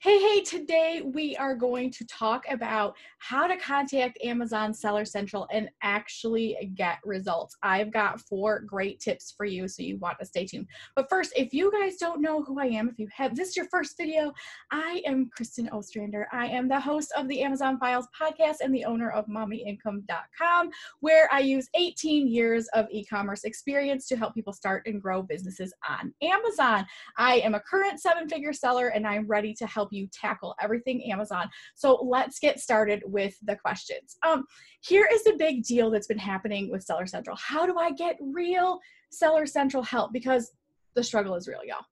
Hey, hey, today we are going to talk about how to contact Amazon Seller Central and actually get results. I've got four great tips for you, so you want to stay tuned. But first, if you guys don't know who I am, if you have this is your first video, I am Kristin Ostrander. I am the host of the Amazon Files podcast and the owner of mommyincome.com, where I use 18 years of e commerce experience to help people start and grow businesses on Amazon. I am a current seven figure seller and I'm ready to help you tackle everything Amazon. So let's get started with the questions. Um, here is the big deal that's been happening with Seller Central. How do I get real Seller Central help? Because the struggle is real, y'all.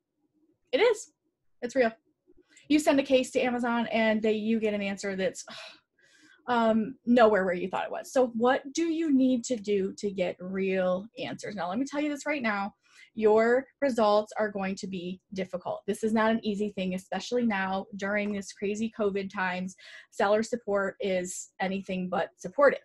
It is. It's real. You send a case to Amazon and they you get an answer that's um, nowhere where you thought it was. So, what do you need to do to get real answers? Now, let me tell you this right now your results are going to be difficult. This is not an easy thing, especially now during this crazy COVID times. Seller support is anything but supportive.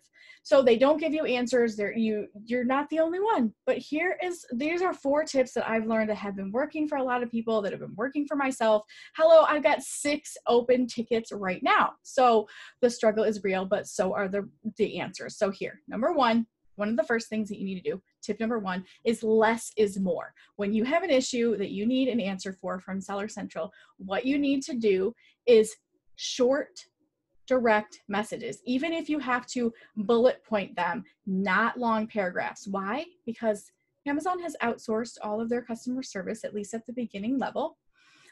So they don't give you answers. They're, you you're not the only one. But here is these are four tips that I've learned that have been working for a lot of people that have been working for myself. Hello, I've got six open tickets right now. So the struggle is real, but so are the the answers. So here, number one, one of the first things that you need to do, tip number one, is less is more. When you have an issue that you need an answer for from Seller Central, what you need to do is short, direct messages, even if you have to bullet point them, not long paragraphs. Why? Because Amazon has outsourced all of their customer service, at least at the beginning level,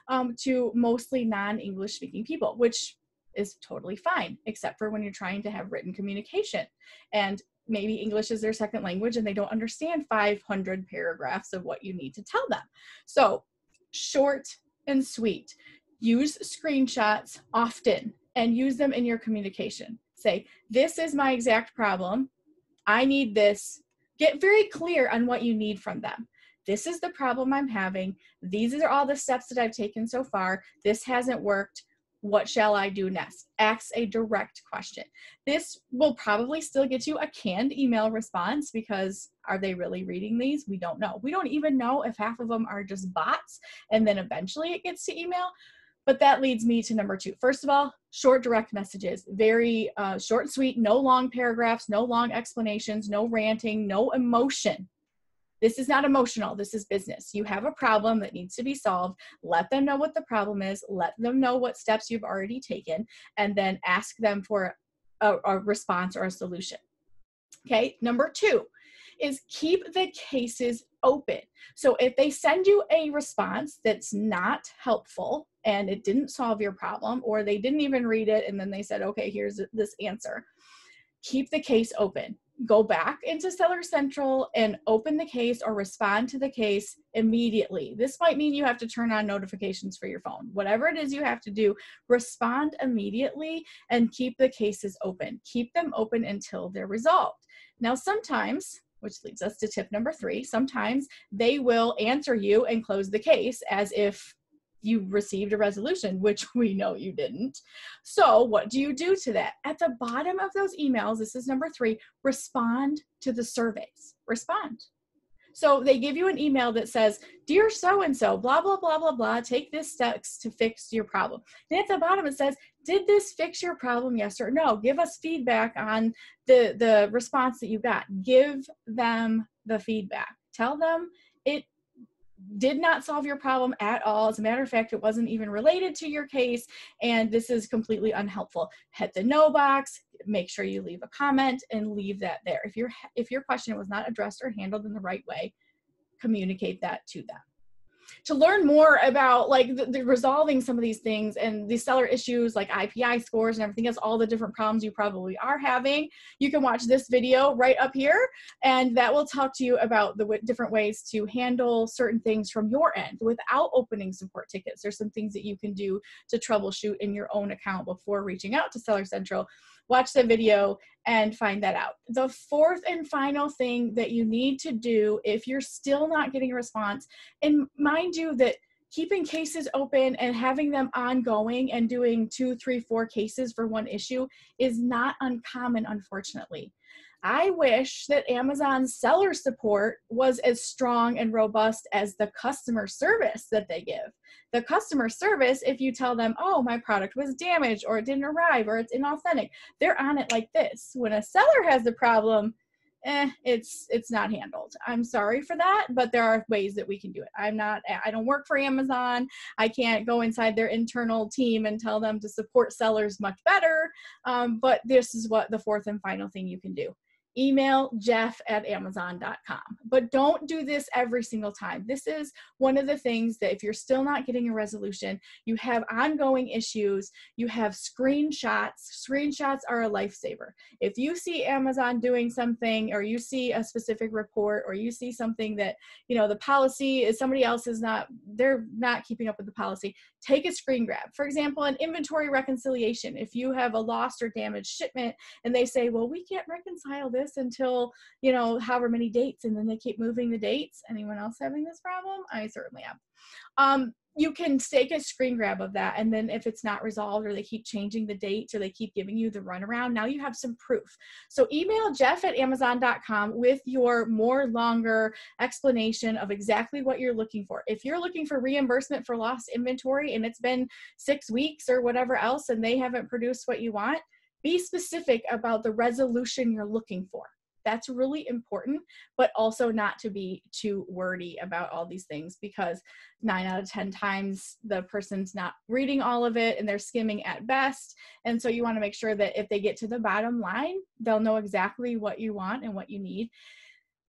um, to mostly non English speaking people, which is totally fine, except for when you're trying to have written communication. And maybe English is their second language and they don't understand 500 paragraphs of what you need to tell them. So, short and sweet. Use screenshots often and use them in your communication. Say, This is my exact problem. I need this. Get very clear on what you need from them. This is the problem I'm having. These are all the steps that I've taken so far. This hasn't worked what shall I do next? Ask a direct question. This will probably still get you a canned email response because are they really reading these? We don't know. We don't even know if half of them are just bots and then eventually it gets to email. But that leads me to number two. First of all, short direct messages, very uh, short and sweet, no long paragraphs, no long explanations, no ranting, no emotion. This is not emotional, this is business. You have a problem that needs to be solved. Let them know what the problem is, let them know what steps you've already taken, and then ask them for a, a response or a solution. Okay, number two is keep the cases open. So if they send you a response that's not helpful and it didn't solve your problem, or they didn't even read it and then they said, okay, here's this answer, keep the case open go back into Seller Central and open the case or respond to the case immediately. This might mean you have to turn on notifications for your phone. Whatever it is you have to do, respond immediately and keep the cases open. Keep them open until they're resolved. Now, sometimes which leads us to tip number three. Sometimes they will answer you and close the case as if you received a resolution, which we know you didn't. So, what do you do to that? At the bottom of those emails, this is number three, respond to the surveys. Respond. So, they give you an email that says, Dear so and so, blah, blah, blah, blah, blah, take this steps to fix your problem. Then at the bottom, it says, Did this fix your problem? Yes or no? Give us feedback on the, the response that you got. Give them the feedback. Tell them it did not solve your problem at all. As a matter of fact, it wasn't even related to your case, and this is completely unhelpful. Hit the no box, make sure you leave a comment and leave that there. If your if your question was not addressed or handled in the right way, communicate that to them to learn more about like the, the, resolving some of these things and these seller issues like IPI scores and everything else, all the different problems you probably are having, you can watch this video right up here and that will talk to you about the different ways to handle certain things from your end without opening support tickets. There's some things that you can do to troubleshoot in your own account before reaching out to Seller Central watch the video and find that out. The fourth and final thing that you need to do if you're still not getting a response, and mind you that keeping cases open and having them ongoing and doing two, three, four cases for one issue is not uncommon, unfortunately. I wish that Amazon's seller support was as strong and robust as the customer service that they give. The customer service, if you tell them, oh, my product was damaged or it didn't arrive or it's inauthentic, they're on it like this. When a seller has the problem, eh, it's it's not handled. I'm sorry for that, but there are ways that we can do it. I'm not I don't work for Amazon. I can't go inside their internal team and tell them to support sellers much better. Um, but this is what the fourth and final thing you can do email jeff at amazon.com. But don't do this every single time. This is one of the things that if you're still not getting a resolution, you have ongoing issues, you have screenshots. Screenshots are a lifesaver. If you see Amazon doing something or you see a specific report or you see something that, you know, the policy is somebody else is not, they're not keeping up with the policy, take a screen grab. For example, an inventory reconciliation. If you have a lost or damaged shipment and they say, well, we can't reconcile this this until you know however many dates and then they keep moving the dates. Anyone else having this problem? I certainly am. Um, you can take a screen grab of that and then if it's not resolved or they keep changing the dates or they keep giving you the runaround now you have some proof. So email jeff at amazon.com with your more longer explanation of exactly what you're looking for. If you're looking for reimbursement for lost inventory and it's been six weeks or whatever else and they haven't produced what you want be specific about the resolution you're looking for. That's really important, but also not to be too wordy about all these things because nine out of 10 times the person's not reading all of it and they're skimming at best. And so you want to make sure that if they get to the bottom line, they'll know exactly what you want and what you need.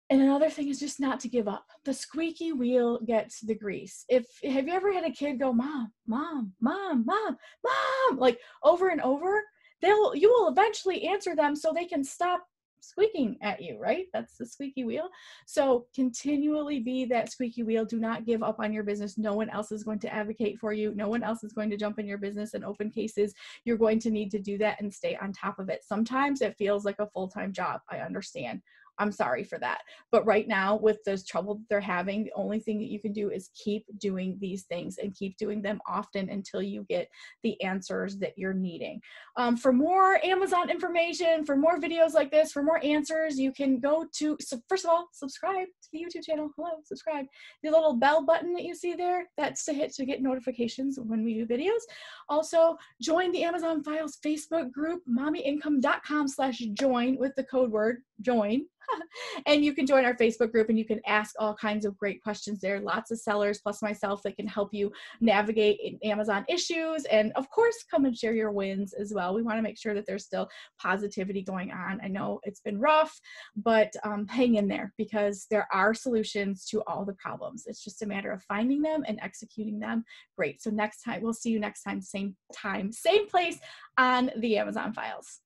And another thing is just not to give up. The squeaky wheel gets the grease. If have you ever had a kid go, "Mom, mom, mom, mom, mom," like over and over? They'll you will eventually answer them so they can stop squeaking at you, right? That's the squeaky wheel. So continually be that squeaky wheel. Do not give up on your business. No one else is going to advocate for you. No one else is going to jump in your business and open cases. You're going to need to do that and stay on top of it. Sometimes it feels like a full time job. I understand. I'm sorry for that. But right now, with the trouble that they're having, the only thing that you can do is keep doing these things and keep doing them often until you get the answers that you're needing. Um, for more Amazon information, for more videos like this, for more answers, you can go to, so first of all, subscribe to the YouTube channel. Hello, subscribe. The little bell button that you see there, that's to hit to get notifications when we do videos. Also, join the Amazon Files Facebook group, mommyincome.com slash join with the code word join and you can join our Facebook group and you can ask all kinds of great questions there. Lots of sellers plus myself that can help you navigate Amazon issues. And of course, come and share your wins as well. We want to make sure that there's still positivity going on. I know it's been rough, but um, hang in there because there are solutions to all the problems. It's just a matter of finding them and executing them. Great. So next time, we'll see you next time, same time, same place on the Amazon files.